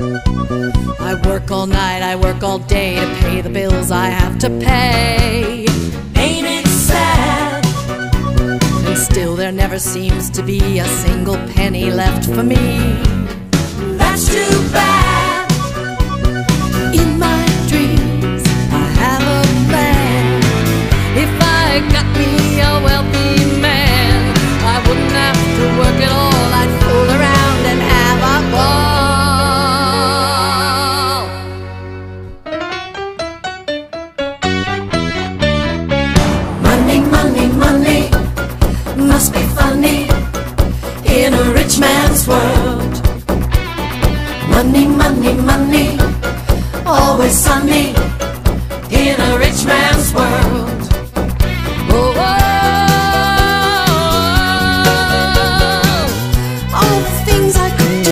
I work all night, I work all day to pay the bills I have to pay. Ain't it sad? And still there never seems to be a single penny left for me. That's too bad. In my dreams, I have a. If I got man's world. Money, money, money, always sunny in a